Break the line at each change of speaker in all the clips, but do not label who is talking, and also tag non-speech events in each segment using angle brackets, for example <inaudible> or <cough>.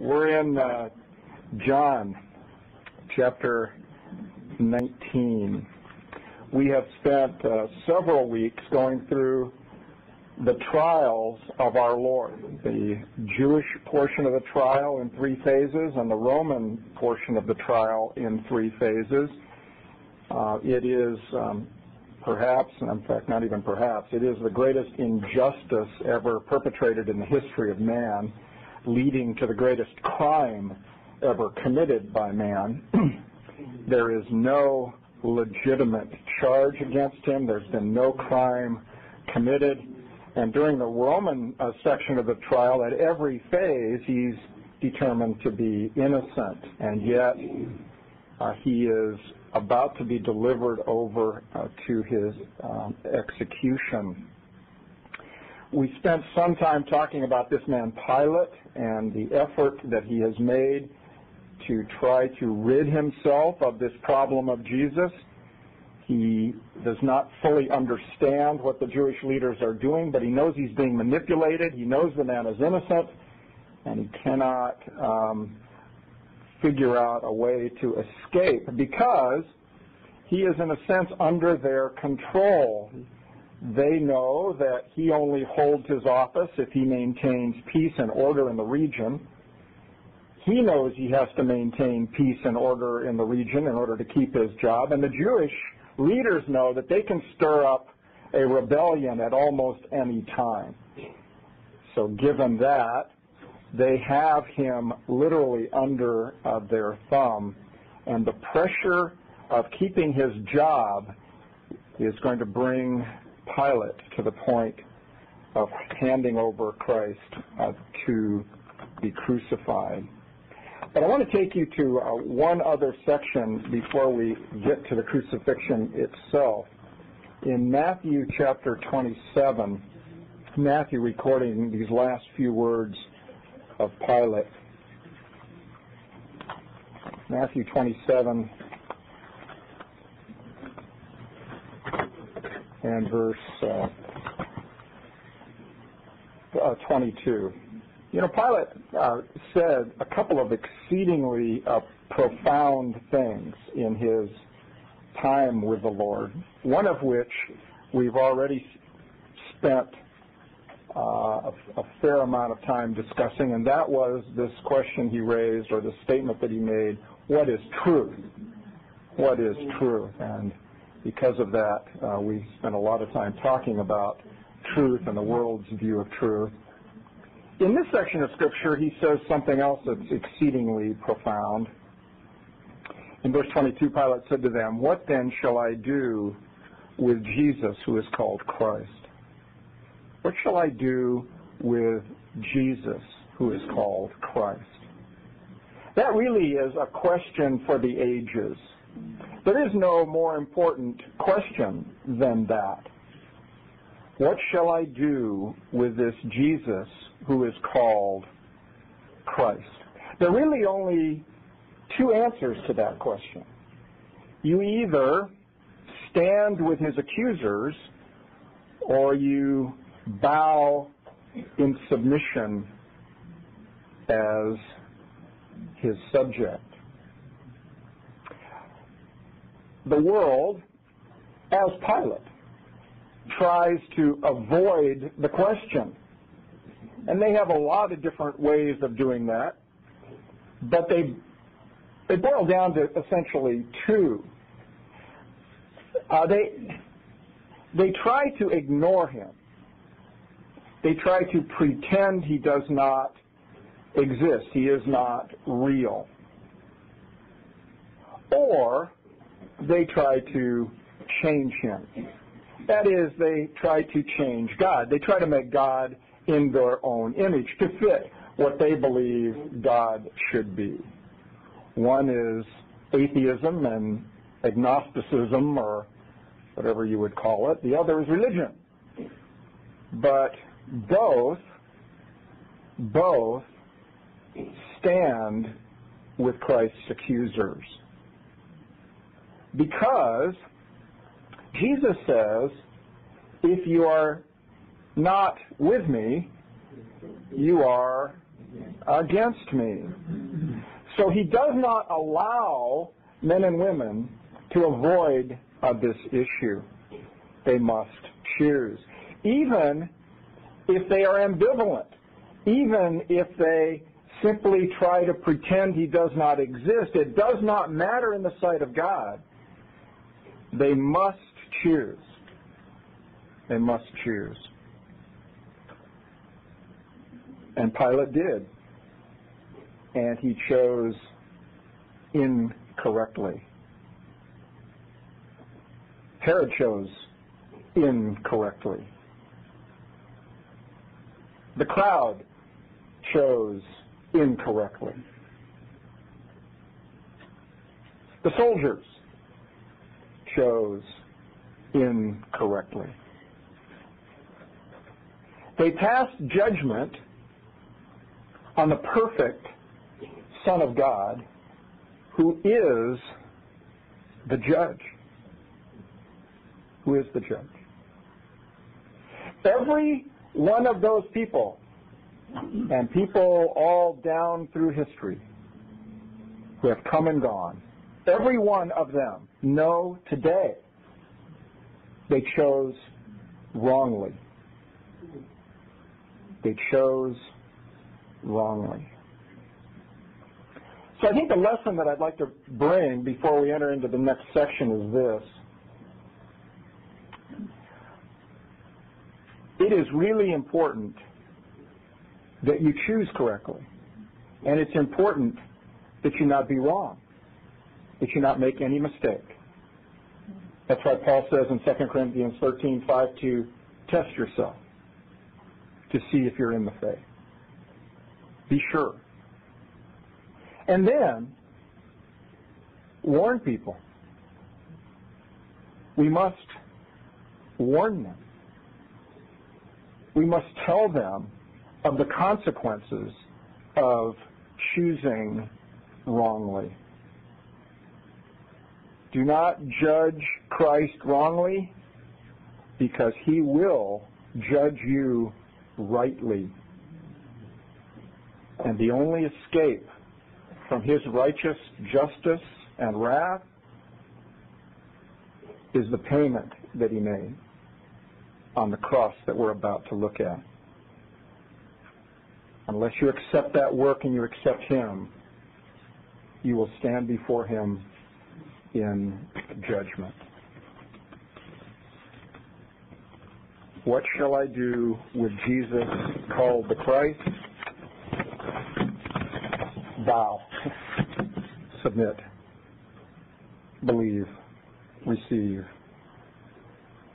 We're in uh, John chapter 19. We have spent uh, several weeks going through the trials of our Lord, the Jewish portion of the trial in three phases and the Roman portion of the trial in three phases. Uh, it is um, perhaps, and in fact not even perhaps, it is the greatest injustice ever perpetrated in the history of man leading to the greatest crime ever committed by man. <clears throat> there is no legitimate charge against him. There's been no crime committed. And during the Roman uh, section of the trial, at every phase, he's determined to be innocent. And yet, uh, he is about to be delivered over uh, to his um, execution. We spent some time talking about this man Pilate and the effort that he has made to try to rid himself of this problem of Jesus. He does not fully understand what the Jewish leaders are doing, but he knows he's being manipulated. He knows the man is innocent, and he cannot um, figure out a way to escape because he is, in a sense, under their control. They know that he only holds his office if he maintains peace and order in the region. He knows he has to maintain peace and order in the region in order to keep his job. And the Jewish leaders know that they can stir up a rebellion at almost any time. So given that, they have him literally under uh, their thumb. And the pressure of keeping his job is going to bring Pilate to the point of handing over Christ uh, to be crucified. But I want to take you to uh, one other section before we get to the crucifixion itself. In Matthew chapter 27, Matthew recording these last few words of Pilate. Matthew 27, and verse uh, uh, 22. You know, Pilate uh, said a couple of exceedingly uh, profound things in his time with the Lord, one of which we've already spent uh, a, a, fair amount of time discussing, and that was this question he raised, or the statement that he made, what is truth? What is truth? And because of that, uh, we spent a lot of time talking about truth and the world's view of truth. In this section of Scripture, he says something else that's exceedingly profound. In verse 22, Pilate said to them, What then shall I do with Jesus who is called Christ? What shall I do with Jesus who is called Christ? That really is a question for the ages. There is no more important question than that. What shall I do with this Jesus who is called Christ? There are really only two answers to that question. You either stand with his accusers or you bow in submission as his subject. The world, as Pilate, tries to avoid the question. And they have a lot of different ways of doing that, but they, they boil down to essentially two. Uh, they, they try to ignore him. They try to pretend he does not exist. He is not real. Or they try to change him. That is, they try to change God. They try to make God in their own image to fit what they believe God should be. One is atheism and agnosticism or whatever you would call it. The other is religion. But both, both stand with Christ's accusers. Because Jesus says, if you are not with me, you are against me. So he does not allow men and women to avoid uh, this issue. They must choose. Even if they are ambivalent, even if they simply try to pretend he does not exist, it does not matter in the sight of God. They must choose. They must choose. And Pilate did. And he chose incorrectly. Herod chose incorrectly. The crowd chose incorrectly. The soldiers chose incorrectly. They passed judgment on the perfect Son of God who is the judge. Who is the judge? Every one of those people, and people all down through history who have come and gone, every one of them know today they chose wrongly. They chose wrongly. So I think the lesson that I'd like to bring before we enter into the next section is this. It is really important that you choose correctly. And it's important that you not be wrong, that you not make any mistake. That's why Paul says in 2 Corinthians 13, 5 to test yourself to see if you're in the faith. Be sure. And then warn people. We must warn them. We must tell them of the consequences of choosing wrongly. Do not judge Christ wrongly because he will judge you rightly. And the only escape from his righteous justice and wrath is the payment that he made on the cross that we're about to look at. Unless you accept that work and you accept him, you will stand before him in judgment. What shall I do with Jesus called the Christ? Bow, <laughs> submit, believe, receive,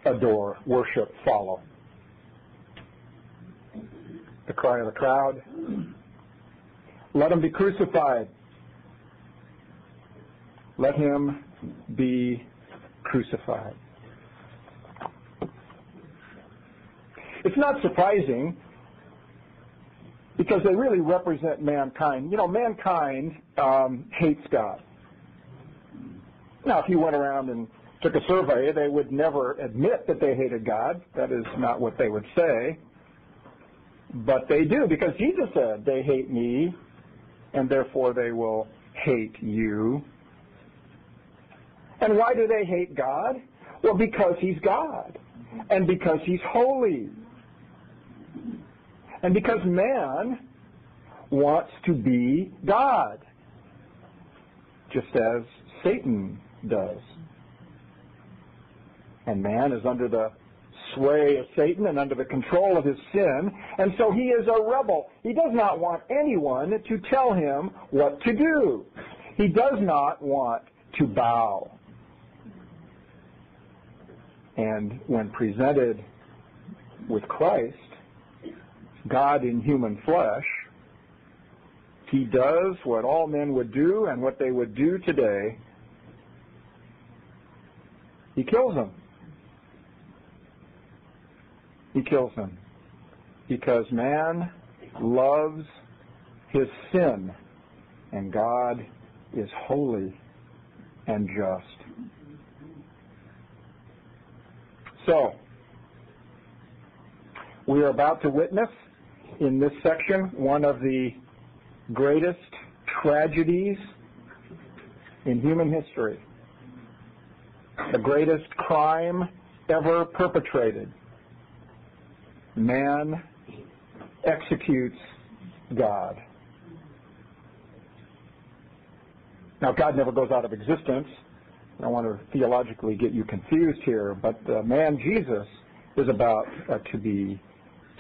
adore, worship, follow. The cry of the crowd. Let him be crucified. Let him be crucified. It's not surprising because they really represent mankind. You know, mankind um, hates God. Now, if you went around and took a survey, they would never admit that they hated God. That is not what they would say. But they do because Jesus said, they hate me, and therefore they will hate you. And why do they hate God? Well, because He's God, and because He's holy, and because man wants to be God, just as Satan does. And man is under the sway of Satan and under the control of his sin, and so he is a rebel. He does not want anyone to tell him what to do. He does not want to bow. And when presented with Christ, God in human flesh, he does what all men would do and what they would do today. He kills them. He kills them because man loves his sin and God is holy and just. So, we are about to witness in this section one of the greatest tragedies in human history, the greatest crime ever perpetrated. Man executes God. Now, God never goes out of existence. I want to theologically get you confused here, but the man Jesus is about uh, to be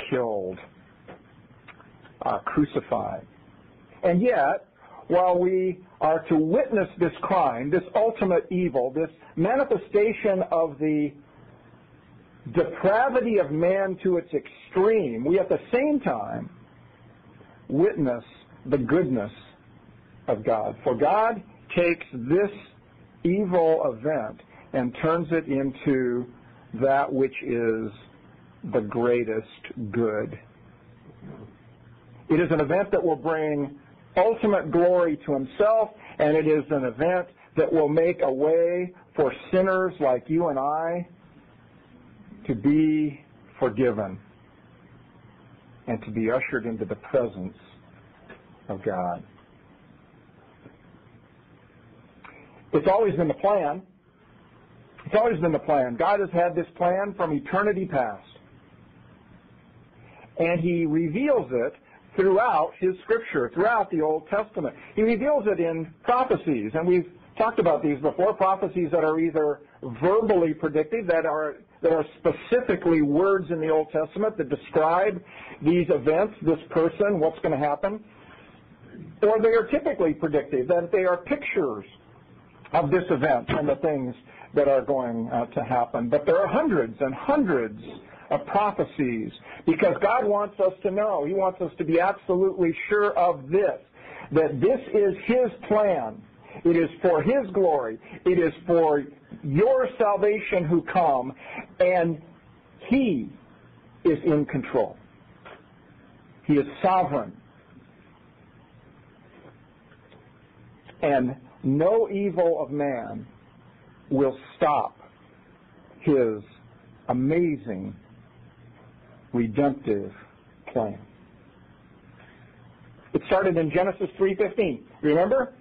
killed, uh, crucified. And yet, while we are to witness this crime, this ultimate evil, this manifestation of the depravity of man to its extreme, we at the same time witness the goodness of God. For God takes this evil event and turns it into that which is the greatest good. It is an event that will bring ultimate glory to himself, and it is an event that will make a way for sinners like you and I to be forgiven and to be ushered into the presence of God. It's always been the plan. It's always been the plan. God has had this plan from eternity past. And He reveals it throughout His Scripture, throughout the Old Testament. He reveals it in prophecies, and we've talked about these before, prophecies that are either verbally predictive, that are, that are specifically words in the Old Testament that describe these events, this person, what's going to happen, or they are typically predictive, that they are pictures of this event and the things that are going uh, to happen. But there are hundreds and hundreds of prophecies because God wants us to know. He wants us to be absolutely sure of this, that this is His plan. It is for His glory. It is for your salvation who come, and He is in control. He is sovereign. And no evil of man will stop his amazing redemptive plan. It started in Genesis 3:15. Remember?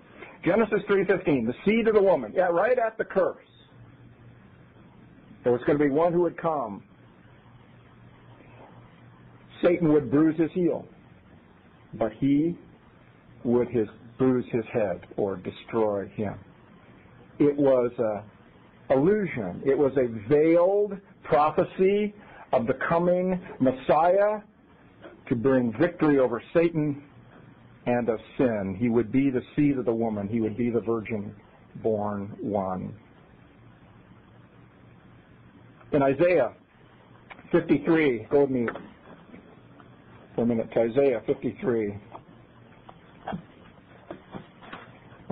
Genesis 3:15, the seed of the woman. Yeah, right at the curse. There was going to be one who would come. Satan would bruise his heel, but he would his bruise his head or destroy him. It was a illusion. It was a veiled prophecy of the coming Messiah to bring victory over Satan and of sin. He would be the seed of the woman. He would be the virgin born one. In Isaiah 53, go with me for a minute to Isaiah 53.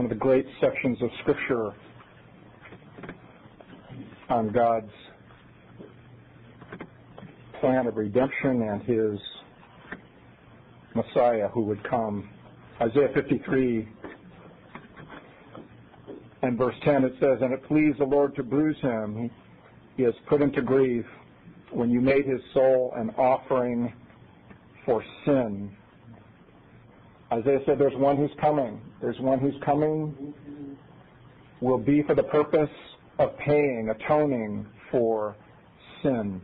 One of the great sections of Scripture on God's plan of redemption and his Messiah who would come. Isaiah 53 and verse 10 it says, And it pleased the Lord to bruise him. He has put him to grief when you made his soul an offering for sin. Isaiah said there's one who's coming. There's one who's coming will be for the purpose of paying, atoning for sin.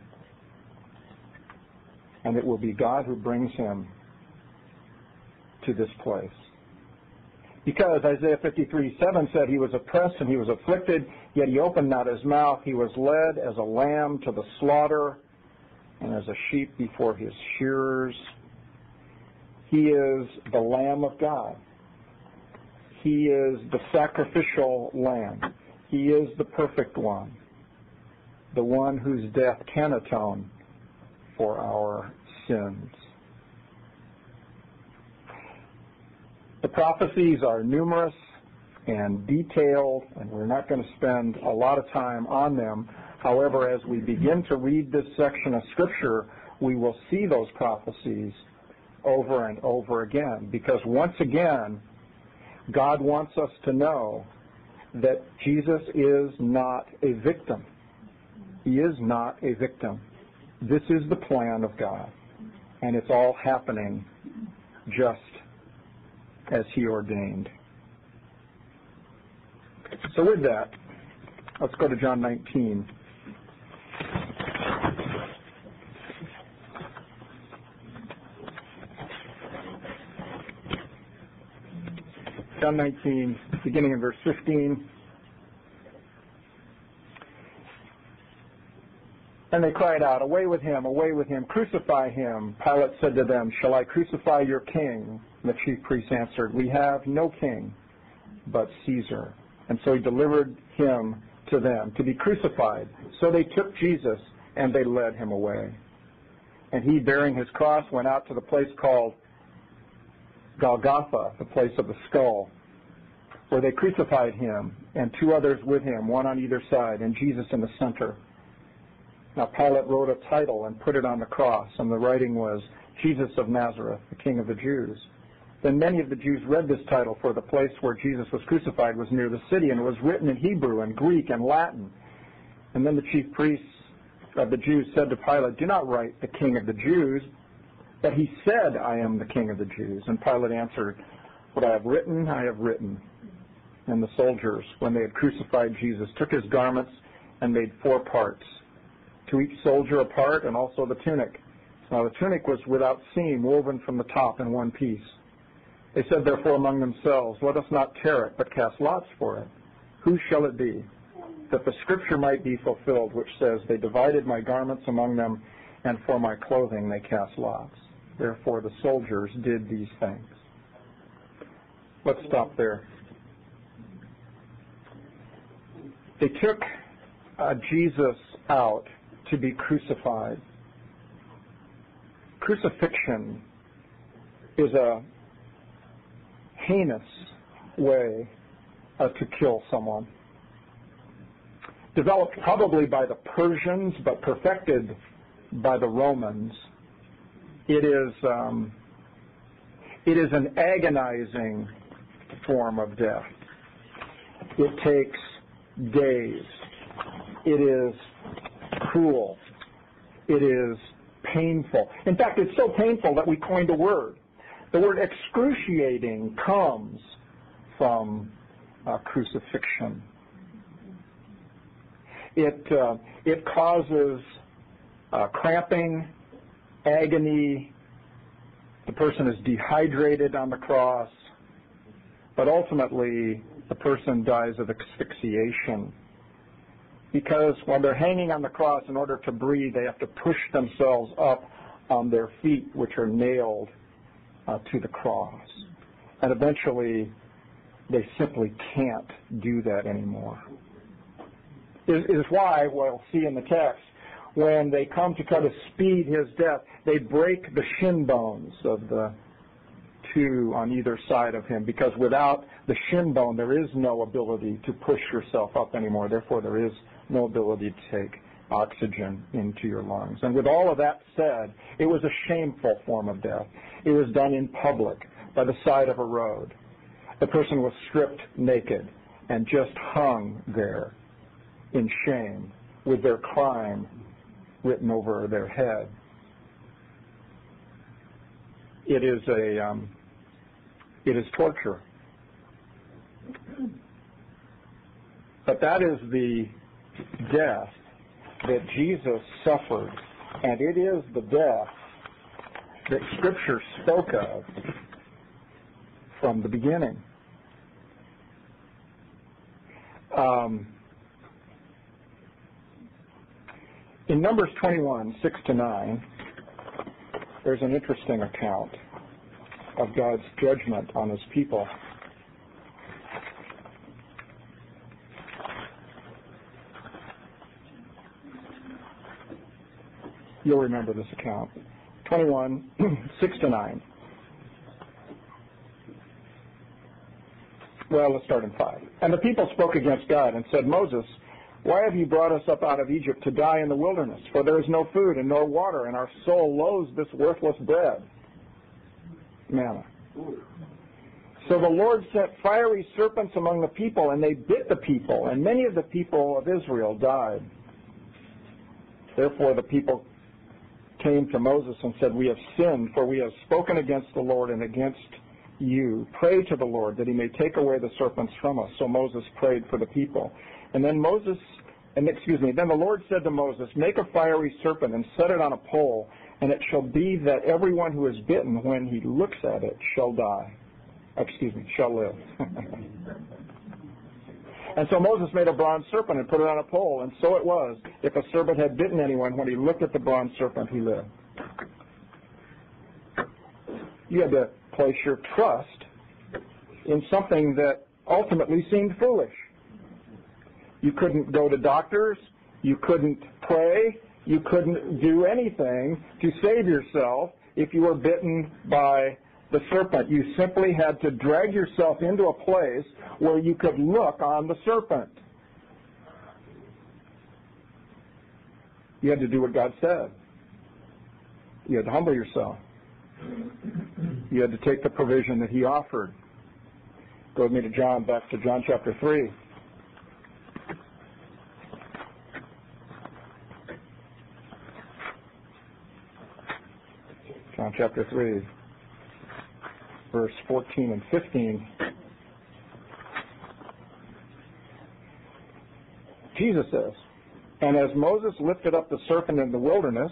And it will be God who brings him to this place. Because Isaiah 53, 7 said he was oppressed and he was afflicted, yet he opened not his mouth. He was led as a lamb to the slaughter, and as a sheep before his shearers he is the Lamb of God. He is the sacrificial Lamb. He is the perfect one, the one whose death can atone for our sins. The prophecies are numerous and detailed, and we're not going to spend a lot of time on them. However, as we begin to read this section of Scripture, we will see those prophecies over and over again because once again, God wants us to know that Jesus is not a victim. He is not a victim. This is the plan of God, and it's all happening just as he ordained. So with that, let's go to John 19. John 19, beginning in verse 15. And they cried out, Away with him, away with him, crucify him. Pilate said to them, Shall I crucify your king? And the chief priests answered, We have no king but Caesar. And so he delivered him to them to be crucified. So they took Jesus and they led him away. And he, bearing his cross, went out to the place called Golgotha, the place of the skull, where they crucified him and two others with him, one on either side, and Jesus in the center. Now Pilate wrote a title and put it on the cross, and the writing was, Jesus of Nazareth, the King of the Jews. Then many of the Jews read this title, for the place where Jesus was crucified was near the city, and it was written in Hebrew and Greek and Latin. And then the chief priests of the Jews said to Pilate, Do not write the King of the Jews, but he said, I am the King of the Jews. And Pilate answered, What I have written, I have written. And the soldiers, when they had crucified Jesus, took his garments and made four parts to each soldier a part, and also the tunic. Now the tunic was without seam, woven from the top in one piece. They said therefore among themselves, Let us not tear it, but cast lots for it. Who shall it be? That the scripture might be fulfilled, which says, They divided my garments among them, and for my clothing they cast lots. Therefore the soldiers did these things. Let's stop there. They took uh, Jesus out to be crucified. Crucifixion is a heinous way uh, to kill someone. Developed probably by the Persians, but perfected by the Romans. It is um, it is an agonizing form of death. It takes days. It is cruel. It is painful. In fact, it's so painful that we coined a word. The word excruciating comes from uh, crucifixion. It, uh, it causes uh, cramping, agony. The person is dehydrated on the cross, but ultimately the person dies of asphyxiation because while they're hanging on the cross, in order to breathe, they have to push themselves up on their feet, which are nailed uh, to the cross. And eventually, they simply can't do that anymore. Is, is why we'll see in the text when they come to try to speed his death, they break the shin bones of the two on either side of him because without the shin bone, there is no ability to push yourself up anymore. Therefore, there is no ability to take oxygen into your lungs. And with all of that said, it was a shameful form of death. It was done in public by the side of a road. The person was stripped naked and just hung there in shame with their crime written over their head. It is a um, it is torture. But that is the death that Jesus suffered, and it is the death that Scripture spoke of from the beginning. Um, in Numbers 21, 6 to 9, there's an interesting account of God's judgment on his people. You'll remember this account. 21, <clears throat> 6 to 9. Well, let's start in 5. And the people spoke against God and said, Moses, why have you brought us up out of Egypt to die in the wilderness? For there is no food and nor water, and our soul loathes this worthless bread. Manna. So the Lord sent fiery serpents among the people, and they bit the people, and many of the people of Israel died. Therefore the people came to Moses and said, We have sinned, for we have spoken against the Lord and against you. Pray to the Lord that he may take away the serpents from us. So Moses prayed for the people. And then Moses, and excuse me, then the Lord said to Moses, Make a fiery serpent and set it on a pole, and it shall be that everyone who is bitten when he looks at it shall die. Excuse me, shall live. <laughs> and so Moses made a bronze serpent and put it on a pole, and so it was. If a serpent had bitten anyone, when he looked at the bronze serpent, he lived. You had to place your trust in something that ultimately seemed foolish. You couldn't go to doctors. You couldn't pray. You couldn't do anything to save yourself if you were bitten by the serpent. You simply had to drag yourself into a place where you could look on the serpent. You had to do what God said. You had to humble yourself. You had to take the provision that he offered. Go with me to John, back to John chapter 3. John chapter 3, verse 14 and 15. Jesus says, And as Moses lifted up the serpent in the wilderness,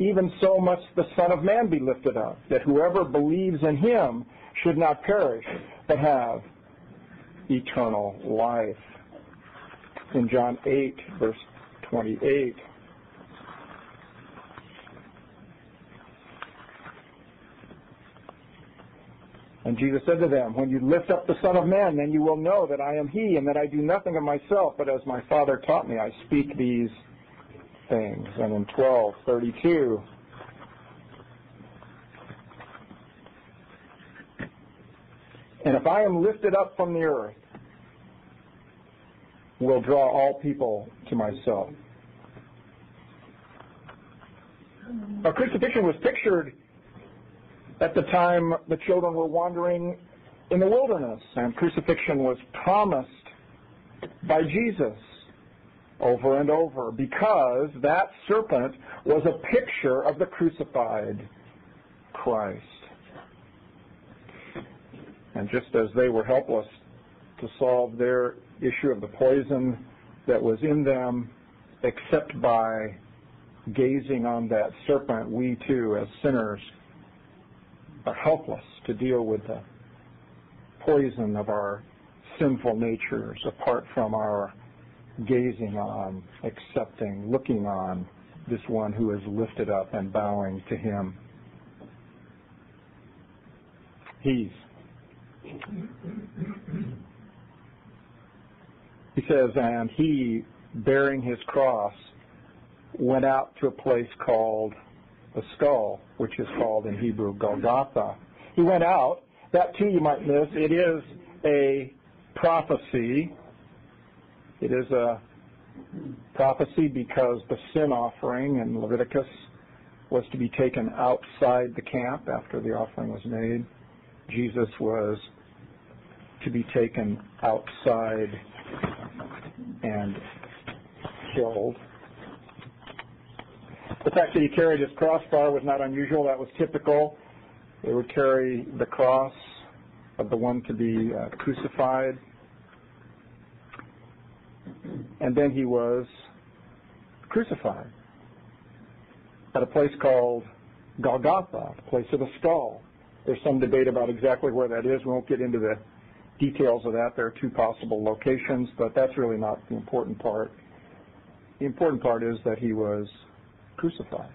even so must the Son of Man be lifted up, that whoever believes in him should not perish, but have eternal life. In John 8, verse 28, And Jesus said to them, When you lift up the Son of Man, then you will know that I am He, and that I do nothing of myself, but as my Father taught me, I speak these things. And in 1232, and if I am lifted up from the earth, will draw all people to myself. A crucifixion was pictured at the time the children were wandering in the wilderness, and crucifixion was promised by Jesus over and over because that serpent was a picture of the crucified Christ. And just as they were helpless to solve their issue of the poison that was in them, except by gazing on that serpent, we too, as sinners, are helpless to deal with the poison of our sinful natures apart from our gazing on, accepting, looking on this one who is lifted up and bowing to him. He's. He says, and he, bearing his cross, went out to a place called the skull, which is called in Hebrew Golgotha. He went out. That too you might miss. It is a prophecy it is a prophecy because the sin offering in Leviticus was to be taken outside the camp after the offering was made. Jesus was to be taken outside and killed. The fact that he carried his crossbar was not unusual. That was typical. They would carry the cross of the one to be uh, crucified and then he was crucified at a place called Golgotha, the place of the skull. There's some debate about exactly where that is. We won't get into the details of that. There are two possible locations, but that's really not the important part. The important part is that he was crucified.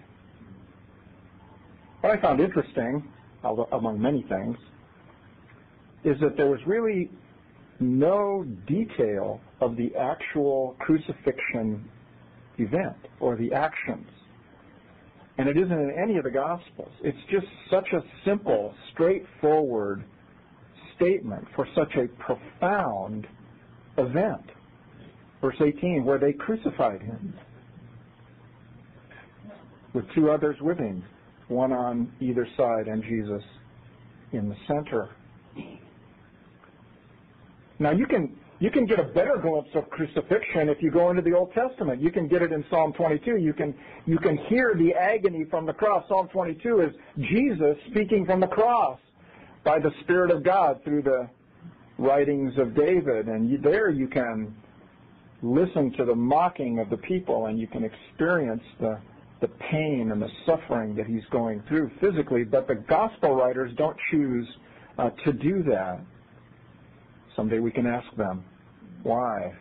What I found interesting, among many things, is that there was really no detail of the actual crucifixion event or the actions. And it isn't in any of the Gospels. It's just such a simple, straightforward statement for such a profound event. Verse 18, where they crucified him with two others with him, one on either side and Jesus in the center. Now you can you can get a better glimpse of crucifixion if you go into the Old Testament. You can get it in Psalm 22. You can you can hear the agony from the cross. Psalm 22 is Jesus speaking from the cross. by the Spirit of God through the writings of David. And you, there you can listen to the mocking of the people and you can experience the, the pain and the suffering that he's going through physically. But the gospel writers don't choose uh, to do that. Someday we can ask them why.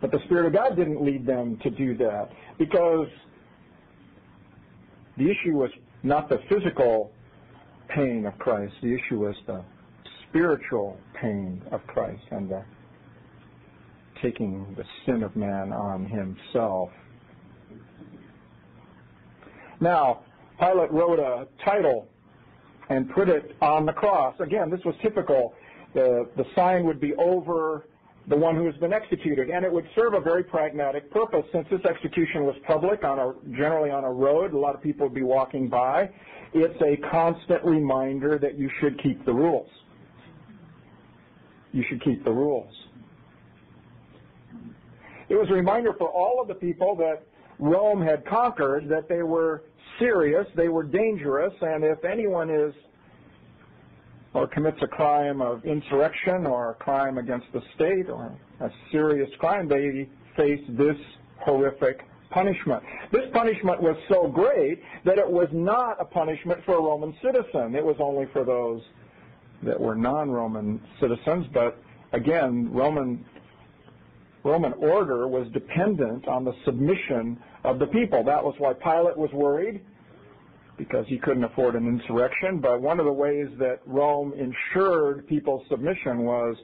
But the Spirit of God didn't lead them to do that because the issue was not the physical pain of Christ. The issue was the spiritual pain of Christ and the taking the sin of man on himself. Now, Pilate wrote a title and put it on the cross. Again, this was typical. The, the sign would be over the one who has been executed, and it would serve a very pragmatic purpose. Since this execution was public, on a, generally on a road, a lot of people would be walking by. It's a constant reminder that you should keep the rules. You should keep the rules. It was a reminder for all of the people that Rome had conquered that they were serious, they were dangerous, and if anyone is or commits a crime of insurrection or a crime against the state or a serious crime, they face this horrific punishment. This punishment was so great that it was not a punishment for a Roman citizen. It was only for those that were non-Roman citizens, but again, Roman Roman order was dependent on the submission of the people. That was why Pilate was worried because he couldn't afford an insurrection. But one of the ways that Rome ensured people's submission was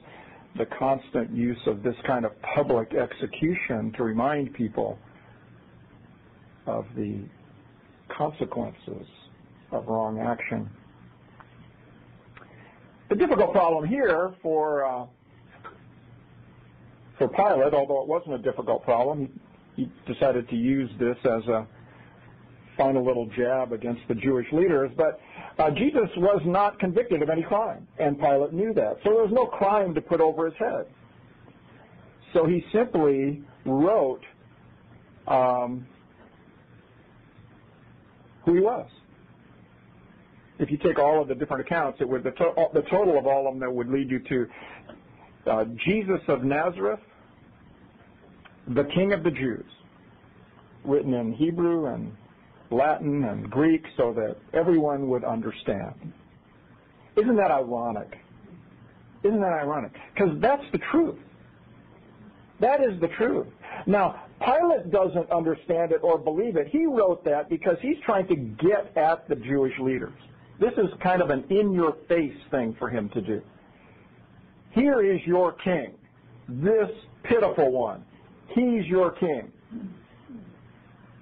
the constant use of this kind of public execution to remind people of the consequences of wrong action. The difficult problem here for uh, for Pilate, although it wasn't a difficult problem, he decided to use this as a final little jab against the Jewish leaders. But uh, Jesus was not convicted of any crime, and Pilate knew that. So there was no crime to put over his head. So he simply wrote um, who he was. If you take all of the different accounts, it would the, to- the total of all of them that would lead you to uh, Jesus of Nazareth, the King of the Jews, written in Hebrew and Latin and Greek so that everyone would understand. Isn't that ironic? Isn't that ironic? Because that's the truth. That is the truth. Now, Pilate doesn't understand it or believe it. He wrote that because he's trying to get at the Jewish leaders. This is kind of an in-your-face thing for him to do. Here is your king, this pitiful one. He's your king.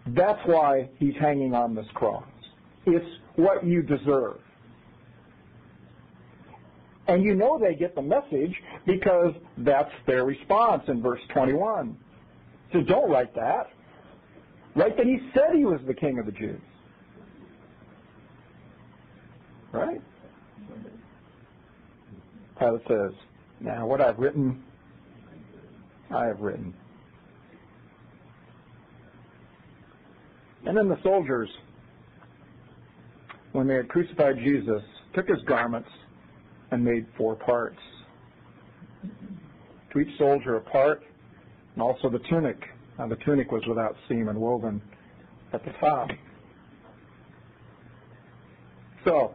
That's why he's hanging on this cross. It's what you deserve. And you know they get the message because that's their response in verse 21. So don't write that. Write that he said he was the king of the Jews. Right? Pilate says, now what I've written, I have written. And then the soldiers, when they had crucified Jesus, took his garments and made four parts. To each soldier a part, and also the tunic. Now the tunic was without seam and woven at the top. So,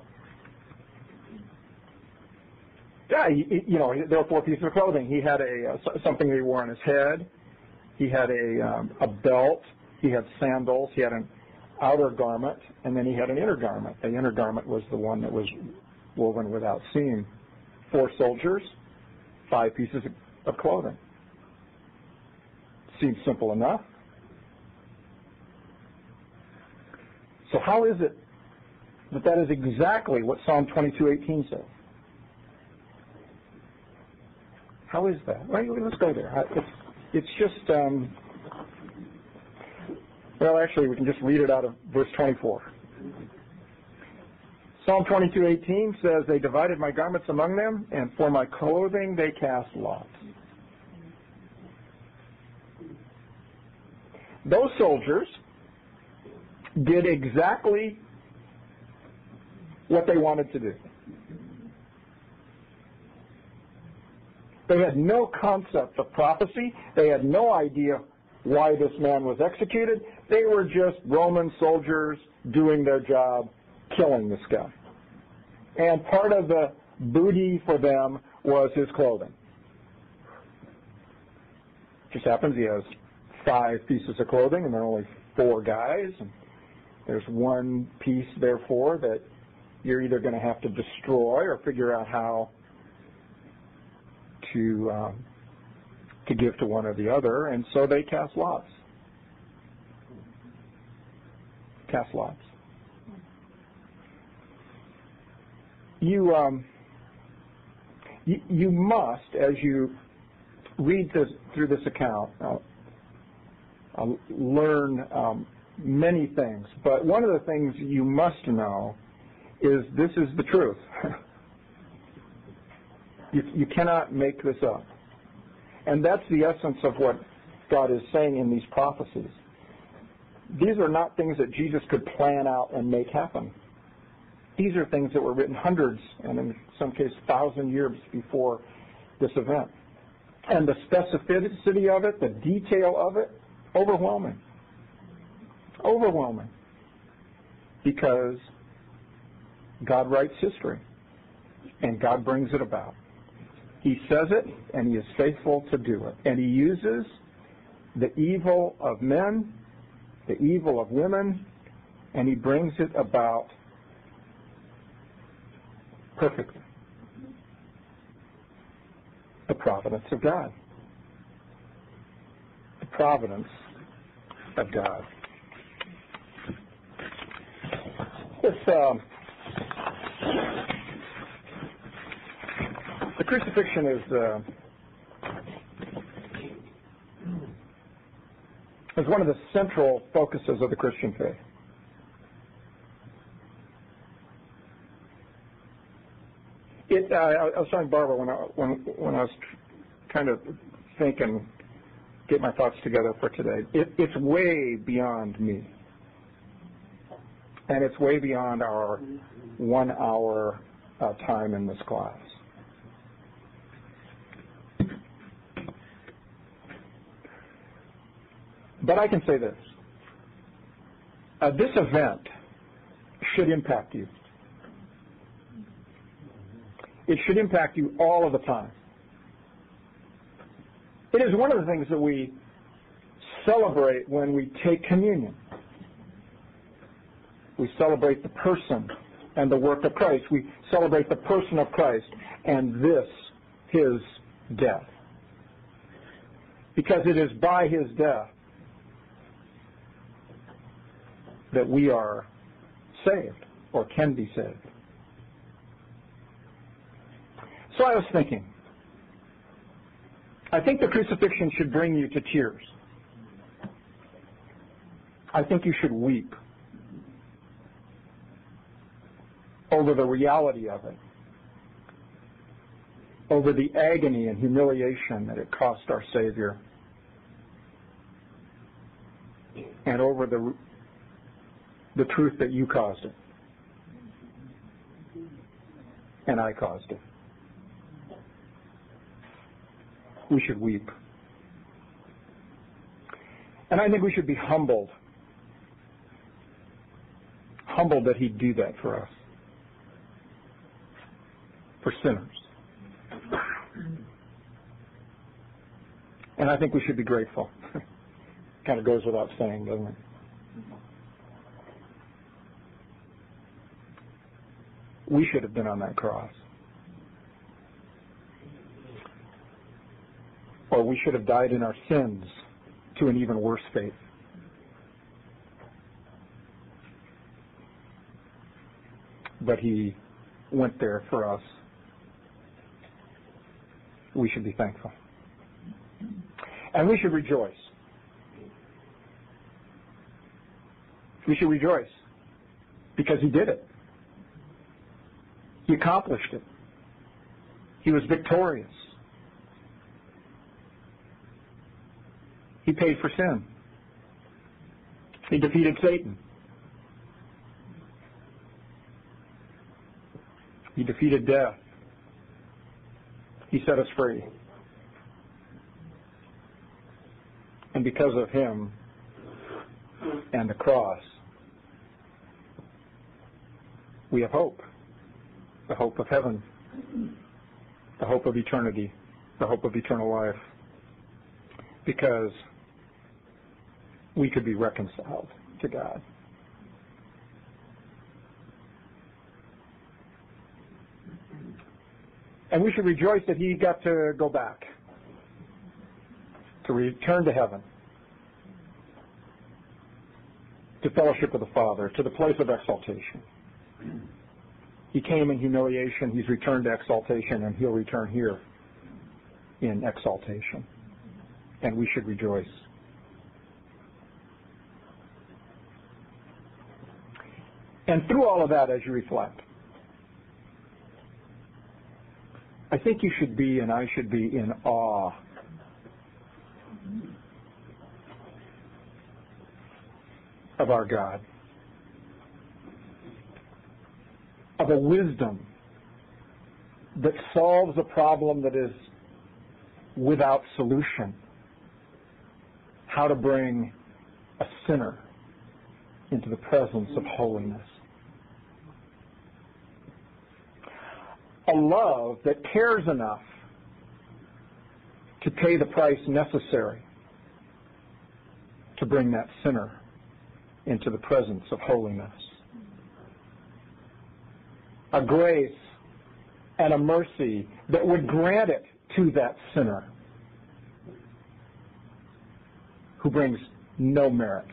yeah, he, you know, there were four pieces of clothing. He had a uh, something he wore on his head. He had a um, a belt. He had sandals. He had an outer garment, and then he had an inner garment. The inner garment was the one that was woven without seam. Four soldiers, five pieces of clothing. Seems simple enough. So how is it that that is exactly what Psalm 22:18 says? How is that? Well, let's go there. It's, it's just, um, well, actually, we can just read it out of verse 24. Psalm 22:18 says, "They divided my garments among them, and for my clothing they cast lots." Those soldiers did exactly what they wanted to do. They had no concept of prophecy. They had no idea why this man was executed. They were just Roman soldiers doing their job, killing this guy. And part of the booty for them was his clothing. Just happens he has five pieces of clothing and there are only four guys. And there's one piece, therefore, that you're either going to have to destroy or figure out how to um, to give to one or the other, and so they cast lots. Cast lots. You um, you, you must, as you read this through this account, uh, uh, learn um, many things. But one of the things you must know is this is the truth. <laughs> you, you cannot make this up. And that's the essence of what God is saying in these prophecies. These are not things that Jesus could plan out and make happen. These are things that were written hundreds and in some cases thousand years before this event. And the specificity of it, the detail of it, overwhelming. Overwhelming. Because God writes history and God brings it about. He says it and he is faithful to do it. And he uses the evil of men, the evil of women, and he brings it about perfectly. The providence of God. The providence of God. This, um, the crucifixion is uh, is one of the central focuses of the Christian faith. It, uh, I was telling Barbara when I, when, when I was trying to think and get my thoughts together for today, it, it's way beyond me. And it's way beyond our one hour uh, time in this class. But I can say this. Uh, this event should impact you. It should impact you all of the time. It is one of the things that we celebrate when we take communion. We celebrate the person and the work of Christ. We celebrate the person of Christ and this, his death. Because it is by his death that we are saved or can be saved. So I was thinking, I think the crucifixion should bring you to tears. I think you should weep over the reality of it, over the agony and humiliation that it cost our Savior, and over the, the truth that you caused it, and I caused it. We should weep. And I think we should be humbled. Humbled that He'd do that for us for sinners. And I think we should be grateful. <laughs> kind of goes without saying, doesn't it? We should have been on that cross. Or we should have died in our sins to an even worse fate. But he went there for us we should be thankful. And we should rejoice. We should rejoice because he did it. He accomplished it. He was victorious. He paid for sin. He defeated Satan. He defeated death. He set us free. And because of him and the cross, we have hope. The hope of heaven, the hope of eternity, the hope of eternal life. Because we could be reconciled to God. And we should rejoice that he got to go back, to return to heaven, to fellowship with the Father, to the place of exaltation. He came in humiliation, he's returned to exaltation, and he'll return here in exaltation. And we should rejoice. And through all of that, as you reflect, I think you should be and I should be in awe of our God, of a wisdom that solves a problem that is without solution. How to bring a sinner into the presence of holiness. a love that cares enough to pay the price necessary to bring that sinner into the presence of holiness. A grace and a mercy that would grant it to that sinner who brings no merit,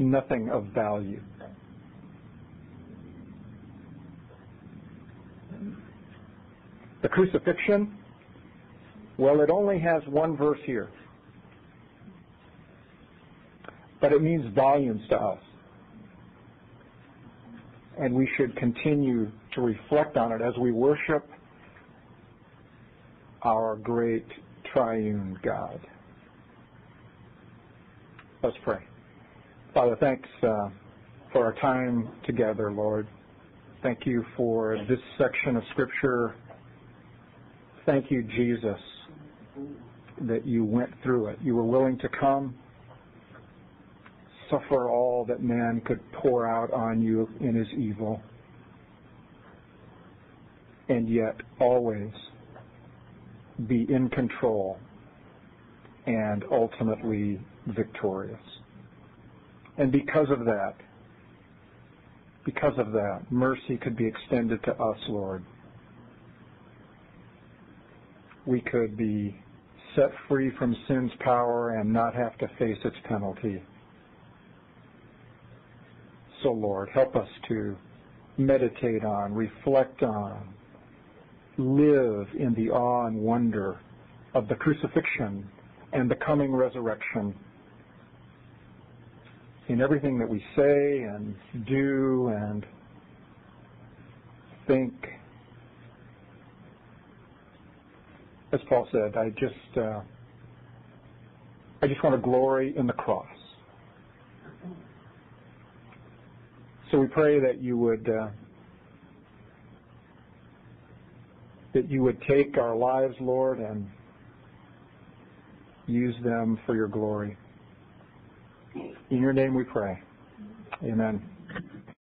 nothing of value. The crucifixion, well, it only has one verse here. But it means volumes to us. And we should continue to reflect on it as we worship our great triune God. Let's pray. Father, thanks uh, for our time together, Lord. Thank you for this section of Scripture Thank you, Jesus, that you went through it. You were willing to come, suffer all that man could pour out on you in his evil, and yet always be in control and ultimately victorious. And because of that, because of that, mercy could be extended to us, Lord we could be set free from sin's power and not have to face its penalty. So, Lord, help us to meditate on, reflect on, live in the awe and wonder of the crucifixion and the coming resurrection in everything that we say and do and think as Paul said, I just uh, I just want to glory in the cross. So we pray that you would uh, that you would take our lives, Lord, and use them for your glory. In your name we pray. Amen.